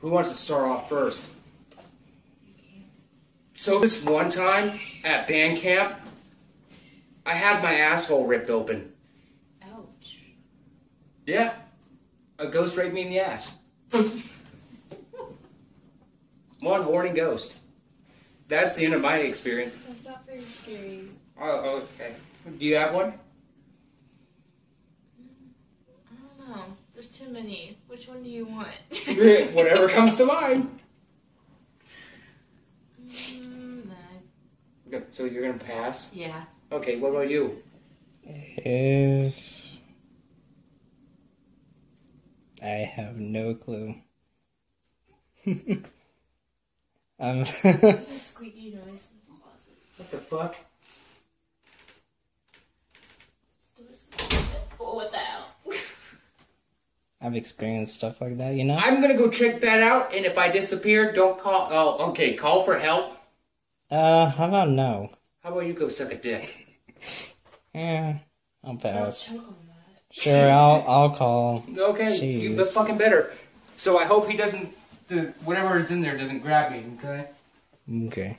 Who wants to start off first? So this one time at band camp, I had my asshole ripped open. Ouch. Yeah. A ghost raped me in the ass. one horny ghost. That's the end of my experience. That's not very scary. Oh, okay. Do you have one? I don't know. There's too many. Which one do you want? Whatever comes to mind. Mm, nah. So you're gonna pass? Yeah. Okay, what about you? If I have no clue. um, There's a squeaky noise in the closet. What the fuck? Oh, what the hell? I've experienced stuff like that, you know. I'm gonna go check that out, and if I disappear, don't call. Oh, okay. Call for help. Uh, how about no? How about you go suck a dick? Yeah, I'll Don't pass. choke that. Sure, I'll I'll call. Okay, you the fucking better. So I hope he doesn't. The, whatever is in there doesn't grab me. Okay. Okay.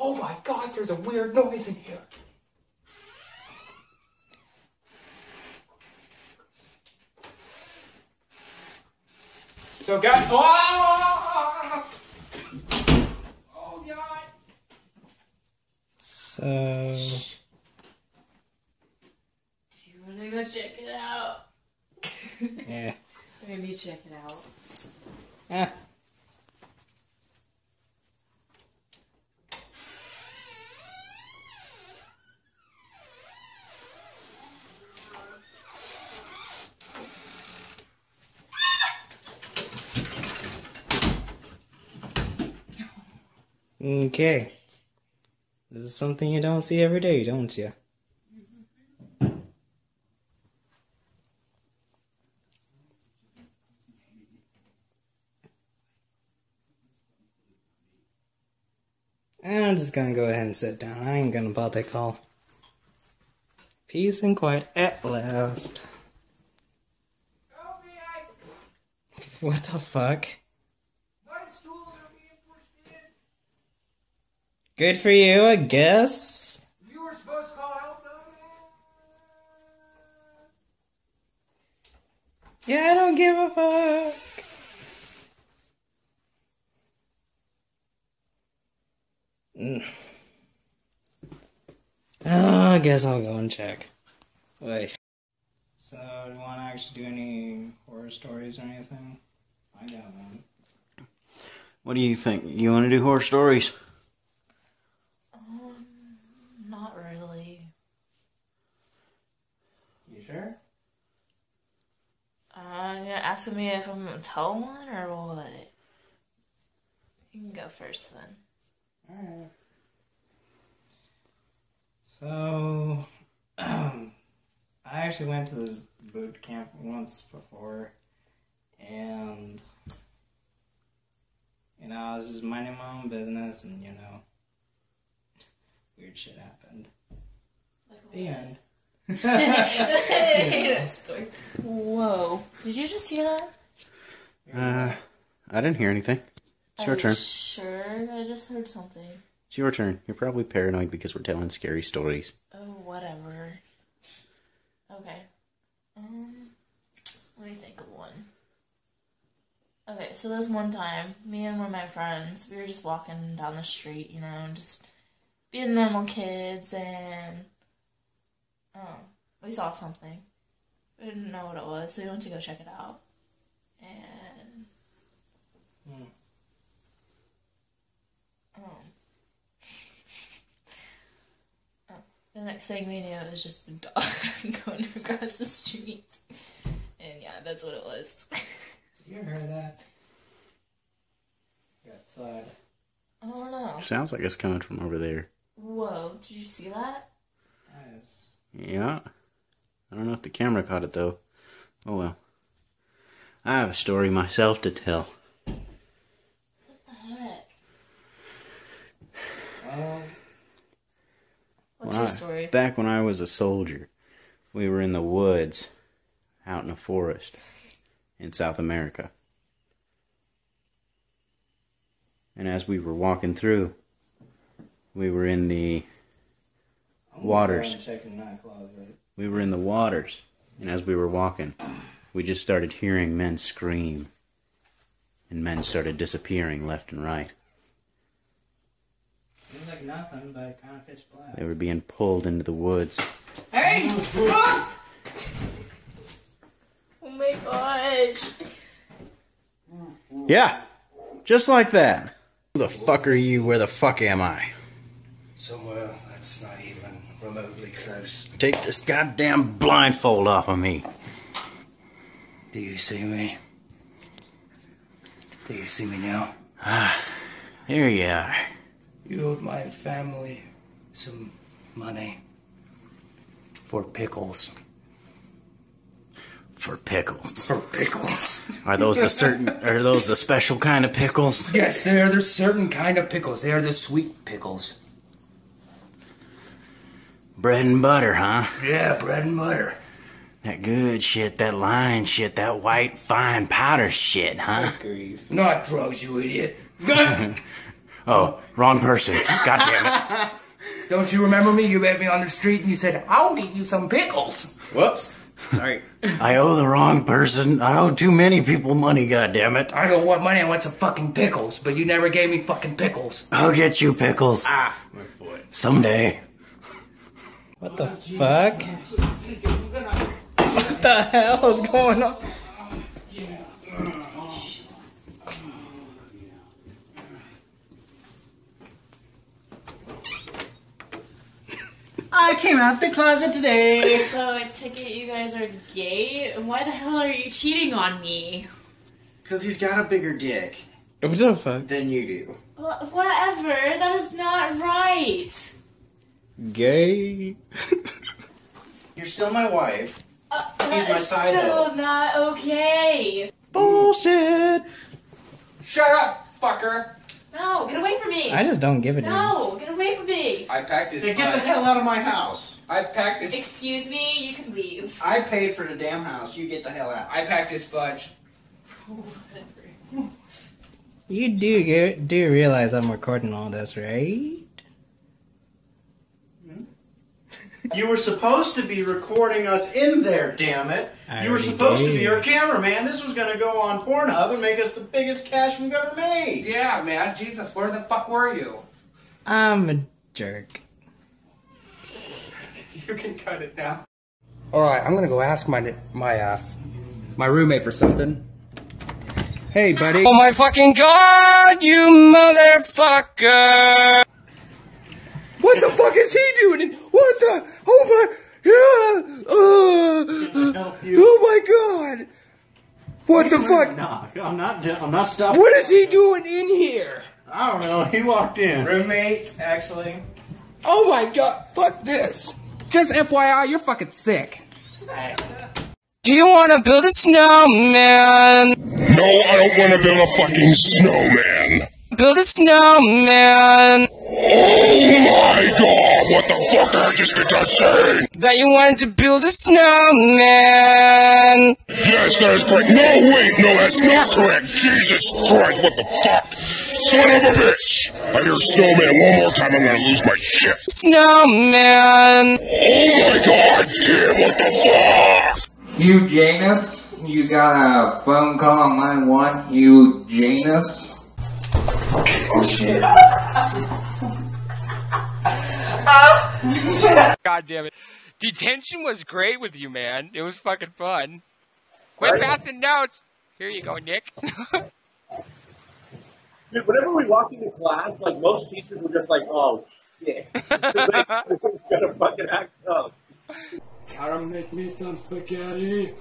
Oh my god, there's a weird noise in here. So, guys. Oh! Oh, God. So Do you want to go check it out? yeah. Maybe check it out. Eh. Okay. This is something you don't see every day, don't you? I'm just gonna go ahead and sit down. I ain't gonna bother call. Peace and quiet at last. Help me, I. What the fuck? My stools are being pushed in. Good for you, I guess. You were supposed to call help, though. Yeah, I don't give a fuck. Mm. Oh, I guess I'll go and check. Wait. So, do you want to actually do any horror stories or anything? I got one. What do you think? You want to do horror stories? Um, not really. You sure? Uh, you're asking me if I'm a tall one or what? You can go first then. Alright. So, um, I actually went to the boot camp once before, and, you know, I was just minding my own business, and, you know, weird shit happened. The end. Story. Whoa! Did you just hear that? Uh, I didn't hear anything. It's your you turn. Sure, I just heard something. It's your turn. You're probably paranoid because we're telling scary stories. Oh, whatever. Okay. Um, let me think of one. Okay, so this one time, me and one of my friends, we were just walking down the street, you know, just being normal kids, and oh, we saw something. We didn't know what it was, so we went to go check it out. And Hmm. um, oh, the next thing we knew, it was just a dog going across the street. And yeah, that's what it was. Did you hear that? Got thud. I don't know. Sounds like it's coming from over there. Whoa, did you see that? Yes. Yeah. I don't know if the camera caught it though. Oh well. I have a story myself to tell. What the heck? Well, What's your story? Back when I was a soldier, we were in the woods, out in the forest, in South America. And as we were walking through, we were in the waters. Check in that closet. We were in the waters, and as we were walking, we just started hearing men scream, and men started disappearing left and right. Seems like nothing, but kind of pitch black. They were being pulled into the woods. Hey! Fuck! Oh my gosh. Yeah, just like that. Who the fuck are you? Where the fuck am I? Somewhere uh, that's not even remotely close. Take this goddamn blindfold off of me. Do you see me? Do you see me now? Ah, there you are. You owed my family some money for pickles. For pickles. For pickles? Are those the certain? Are those the special kind of pickles? yes, they are the certain kind of pickles. They are the sweet pickles. Bread and butter, huh? Yeah, bread and butter. That good shit, that line shit, that white fine powder shit, huh? Grief. Not drugs, you idiot. Oh, wrong person. God damn it. Don't you remember me? You met me on the street and you said, I'll get you some pickles. Whoops. Sorry. I owe the wrong person. I owe too many people money, God damn it. I don't want money, I want some fucking pickles, but you never gave me fucking pickles. I'll get you pickles. ah, my foot. Someday. What the fuck? What the hell is going on? I came out the closet today. So I take it you guys are gay? Why the hell are you cheating on me? Because he's got a bigger dick What the fuck? than you do. Wha- Whatever, that is not right. Gay. You're still my wife. Uh, He's that my side still not okay. Bullshit. Shut up, fucker. No, get away from me. I just don't give a damn. No, get away from me. I packed this Hey, get the hell out of my house. I packed this Excuse me, you can leave. I paid for the damn house. You get the hell out. I packed this fudge. You do get, do realize I'm recording all this, right? You were supposed to be recording us in there, damn it. I you were already supposed to be our cameraman. This was going to go on Pornhub and make us the biggest cash we've ever made. Yeah, man. Jesus, where the fuck were you? I'm a jerk. You can cut it now. All right, I'm gonna go ask my my uh my roommate for something. Hey, buddy. Oh my fucking god, you motherfucker! What the fuck is he doing? What the? Oh my! Yeah! Uh, oh my god! What the fuck? No, I'm not. I'm not stopping. What is he doing in here? I don't know. He walked in. Roommate, actually. Oh my god! Fuck this! Just FYI, you're fucking sick. Do you want to build a snowman? No, I don't want to build a fucking snowman. Build a snowman. Oh my god, what the fuck did I just get done saying? That you wanted to build a snowman. Yes, that is correct. No, wait, no, that's not correct. Jesus Christ, what the fuck? Son of a bitch! I hear snowman one more time, I'm gonna lose my shit. Snowman. Oh my god, kid, what the fuck? Hugh Janus, you got a phone call on line one. Hugh Janus. God damn it. Detention was great with you, man. It was fucking fun. Quit passing notes. Here you go, Nick. Dude, whenever we walked into class, like most teachers were just like, "Oh shit," they gotta fucking act up. Gotta make me some spaghetti.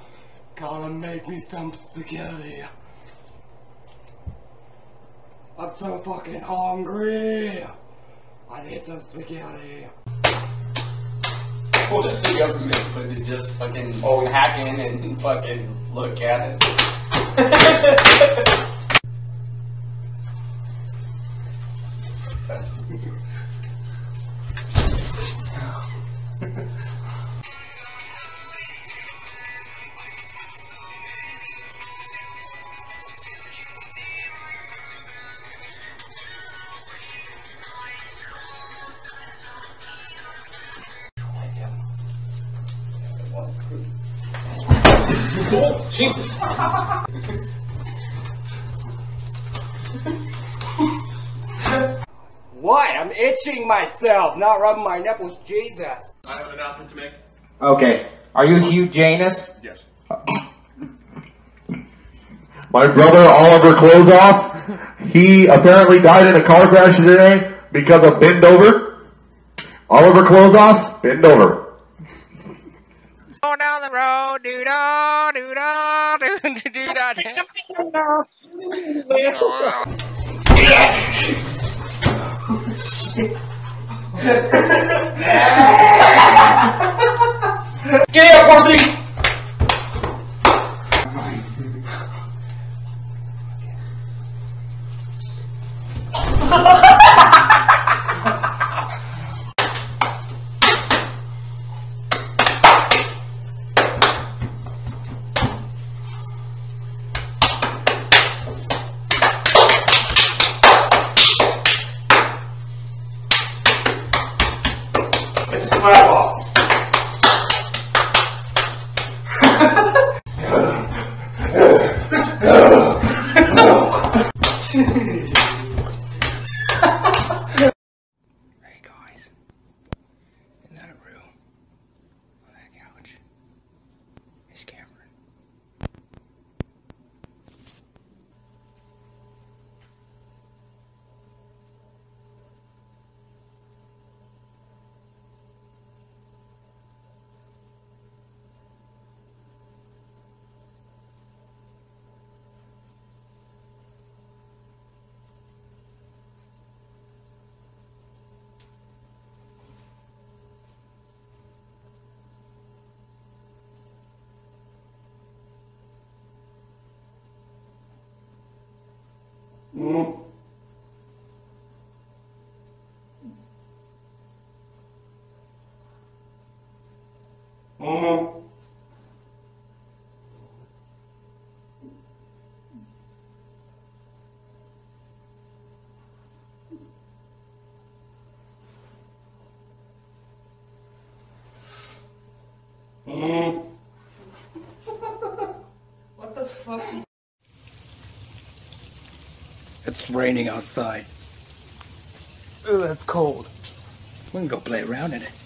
Gotta make me some spaghetti. I'm so fucking hungry. I need some spaghetti. What if the government would just fucking oh, hack in and fucking look at us? Jesus. What? I'm itching myself, not rubbing my nipples. Jesus. I have an announcement to make. Okay. Are you Hugh Janus? Yes. My brother Oliver Closeoff, he apparently died in a car crash today because of bend over. Oliver Closeoff, bend over. Road, doo da, doo da, doo doo da. Get here, pussy! Hey What the fuck? Raining outside. Oh, that's cold. We can go play around in it.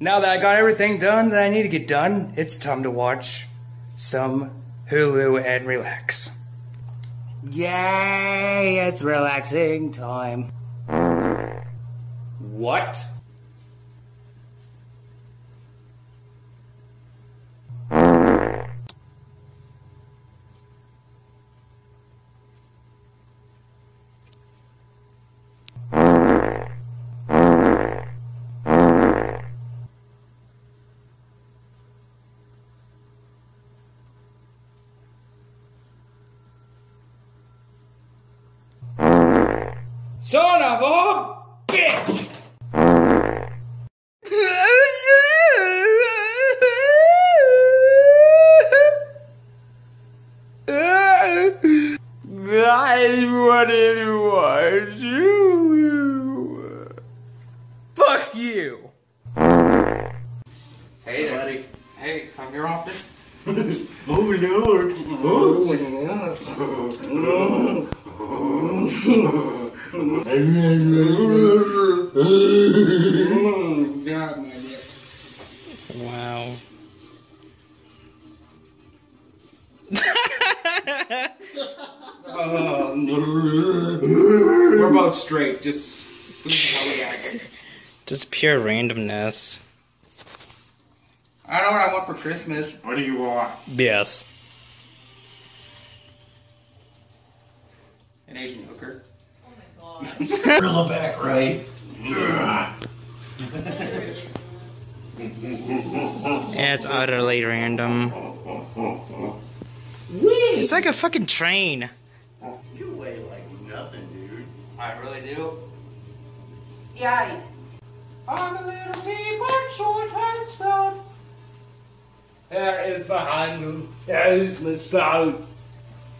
Now that I got everything done that I need to get done, it's time to watch some Hulu and relax. Yay, it's relaxing time. What? Son of a bitch! I wanted to watch you. Fuck you. Hey, buddy. Hey, I'm here often. Oh Lord. God, my dick. Wow. Uh, we're both straight. Just this is how we act. Just pure randomness. I don't know what I want for Christmas. What do you want? Yes. An Asian hooker. Gorilla back, right? Yeah, it's utterly random. It's like a fucking train. You weigh like nothing, dude. I really do. Yay! I'm a little pea but short and stout. There is my handle. There is my spout.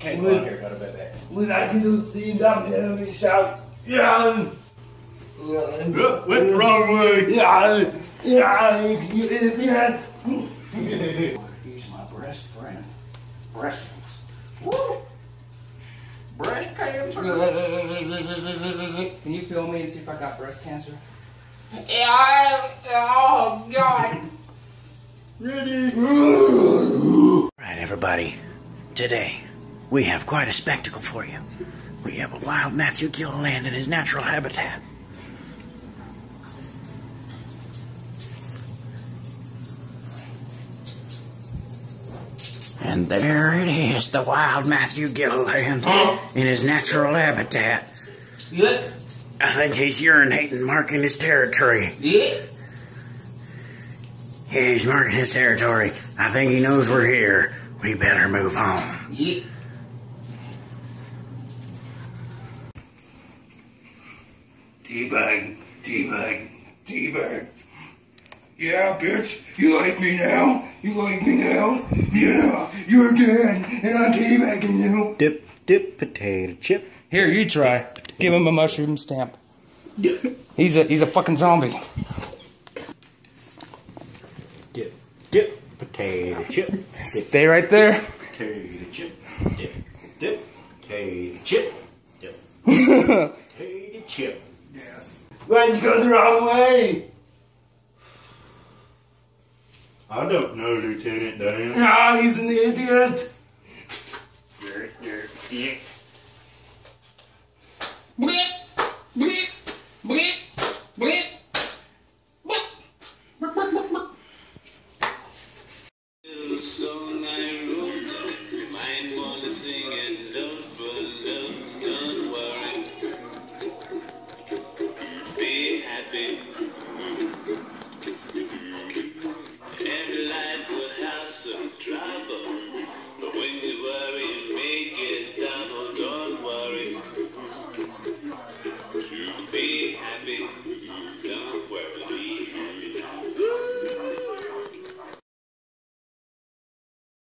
Hey, come on here, go to bed. When I get those things up here, we shout. Yeah. Went the wrong way. Yeah. Yeah. You idiot. He's my best friend. Breast. Woo! Breast cancer. Can you feel me and see if I got breast cancer? Yeah. Oh God. Right, everybody. Today, we have quite a spectacle for you. We have a wild Matthew Gilliland in his natural habitat. And there it is, the wild Matthew Gilliland in his natural habitat. Yeah. I think he's urinating, marking his territory. Yeah. Yeah, he's marking his territory. I think he knows we're here. We better move on. Yeah. Teabag, teabag, teabag. Yeah, bitch, you like me now? You like me now? Yeah, you're dead, and I'm teabagging you. Dip, dip, potato chip. Here, you try. Give him a mushroom stamp. He's a he's a fucking zombie. Dip, dip, potato chip. Stay right there. Potato chip. Dip, dip, potato chip. Dip, potato chip. Why'd you go the wrong way? I don't know, Lieutenant Dan. Ah, he's an idiot. Bleep, bleep, bleep, bleep.